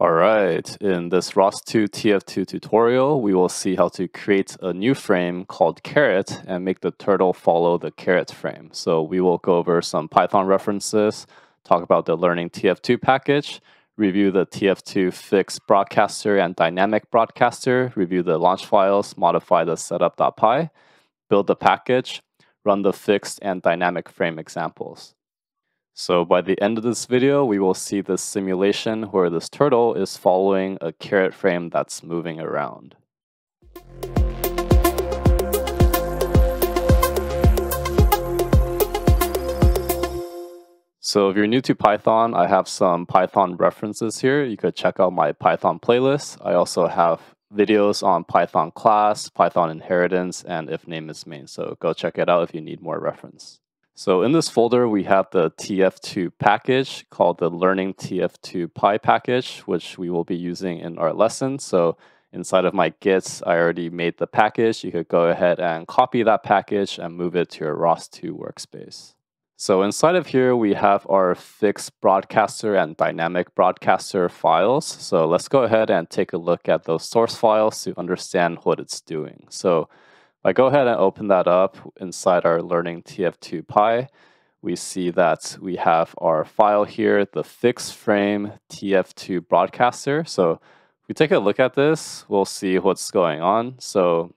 All right, in this ROS2 TF2 tutorial, we will see how to create a new frame called carrot and make the turtle follow the carrot frame. So we will go over some Python references, talk about the learning TF2 package, review the TF2 fixed broadcaster and dynamic broadcaster, review the launch files, modify the setup.py, build the package, run the fixed and dynamic frame examples. So by the end of this video, we will see this simulation where this turtle is following a carrot frame that's moving around. So if you're new to Python, I have some Python references here. You could check out my Python playlist. I also have videos on Python class, Python inheritance, and if name is main. So go check it out if you need more reference. So in this folder, we have the TF2 package called the Learning TF2 Py package, which we will be using in our lesson. So inside of my Git, I already made the package. You could go ahead and copy that package and move it to your ROS2 workspace. So inside of here, we have our fixed broadcaster and dynamic broadcaster files. So let's go ahead and take a look at those source files to understand what it's doing. So if I go ahead and open that up inside our learning TF2 Py, we see that we have our file here, the fixed frame TF2 broadcaster. So if we take a look at this, we'll see what's going on. So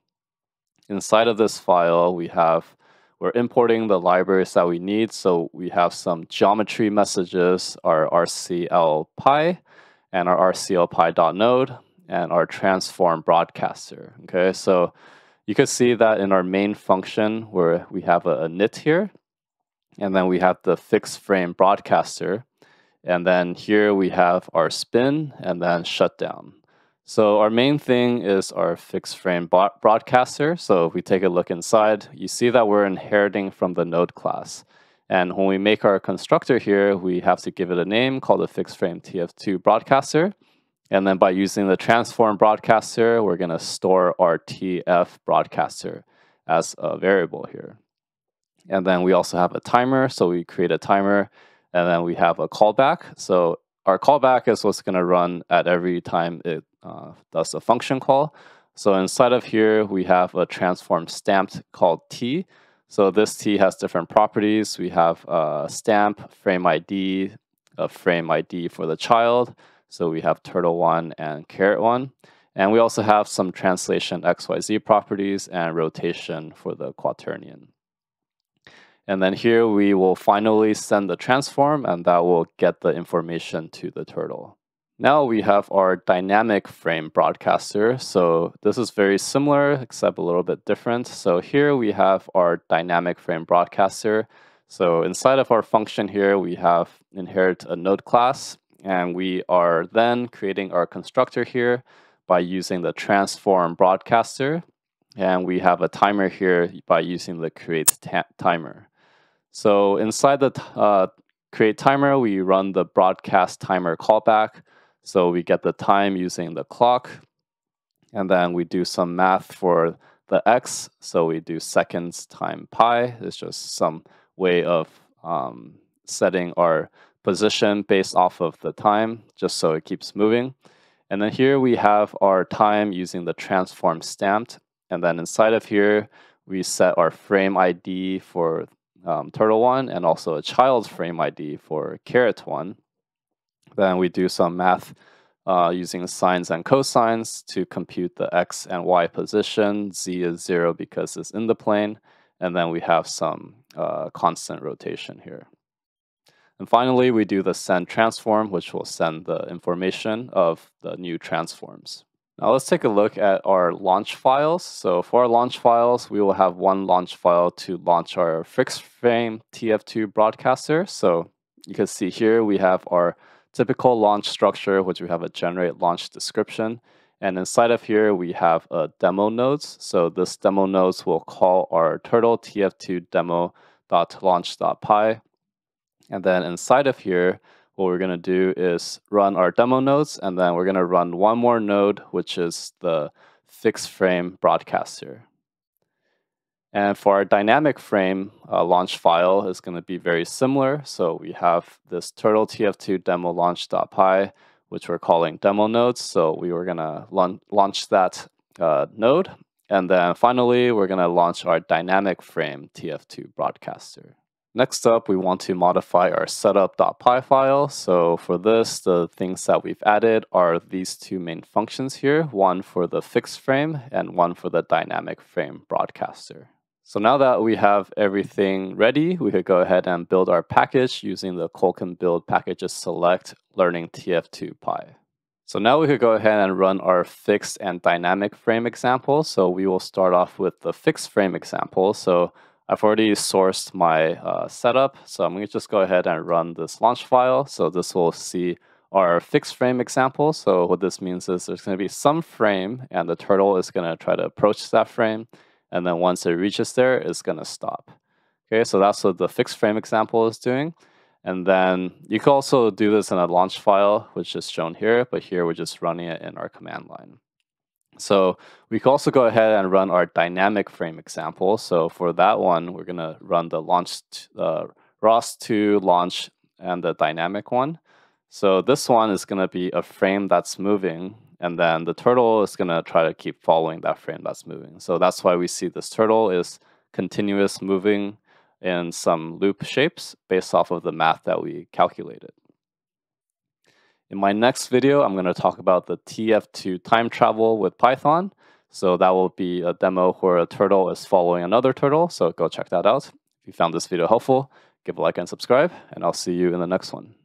inside of this file, we have, we're importing the libraries that we need. So we have some geometry messages, our RCL Py and our RCLPy.node and our transform broadcaster. Okay, so you can see that in our main function where we have a, a init here, and then we have the fixed frame broadcaster. And then here we have our spin and then shutdown. So our main thing is our fixed frame broadcaster. So if we take a look inside, you see that we're inheriting from the node class. And when we make our constructor here, we have to give it a name called the fixed frame TF2 broadcaster. And then by using the transform broadcaster, we're going to store our TF broadcaster as a variable here. And then we also have a timer. So we create a timer and then we have a callback. So our callback is what's going to run at every time it uh, does a function call. So inside of here, we have a transform stamped called T. So this T has different properties. We have a stamp, frame ID, a frame ID for the child, so we have turtle1 and carrot1. And we also have some translation XYZ properties and rotation for the quaternion. And then here we will finally send the transform and that will get the information to the turtle. Now we have our dynamic frame broadcaster. So this is very similar except a little bit different. So here we have our dynamic frame broadcaster. So inside of our function here, we have inherit a node class and we are then creating our constructor here by using the transform broadcaster. And we have a timer here by using the create timer. So inside the uh, create timer, we run the broadcast timer callback. So we get the time using the clock. And then we do some math for the x. So we do seconds time pi. It's just some way of um, setting our position based off of the time, just so it keeps moving. And then here we have our time using the transform stamped. And then inside of here, we set our frame ID for um, turtle1 and also a child frame ID for carrot one. Then we do some math uh, using sines and cosines to compute the x and y position. z is 0 because it's in the plane. And then we have some uh, constant rotation here. And finally, we do the send transform, which will send the information of the new transforms. Now let's take a look at our launch files. So for our launch files, we will have one launch file to launch our fixed frame TF2 broadcaster. So you can see here we have our typical launch structure, which we have a generate launch description. And inside of here, we have a demo nodes. So this demo nodes will call our turtle tf2 demo.launch.py and then inside of here, what we're going to do is run our demo nodes, and then we're going to run one more node, which is the fixed frame broadcaster. And for our dynamic frame uh, launch file is going to be very similar. So we have this turtle tf2 demo launch.py. which we're calling demo nodes. So we were going to launch that uh, node. And then finally, we're going to launch our dynamic frame TF2 broadcaster. Next up, we want to modify our setup.py file. So for this, the things that we've added are these two main functions here, one for the fixed frame and one for the dynamic frame broadcaster. So now that we have everything ready, we could go ahead and build our package using the colcon build packages select learning tf2py. So now we could go ahead and run our fixed and dynamic frame example. So we will start off with the fixed frame example. So I've already sourced my uh, setup, so I'm going to just go ahead and run this launch file. So this will see our fixed frame example. So what this means is there's going to be some frame, and the turtle is going to try to approach that frame. And then once it reaches there, it's going to stop. Okay, so that's what the fixed frame example is doing. And then you can also do this in a launch file, which is shown here, but here we're just running it in our command line. So we can also go ahead and run our dynamic frame example. So for that one, we're going to run the launch uh, ROS2 launch and the dynamic one. So this one is going to be a frame that's moving, and then the turtle is going to try to keep following that frame that's moving. So that's why we see this turtle is continuous moving in some loop shapes based off of the math that we calculated. In my next video, I'm going to talk about the TF2 time travel with Python. So that will be a demo where a turtle is following another turtle. So go check that out. If you found this video helpful, give a like and subscribe, and I'll see you in the next one.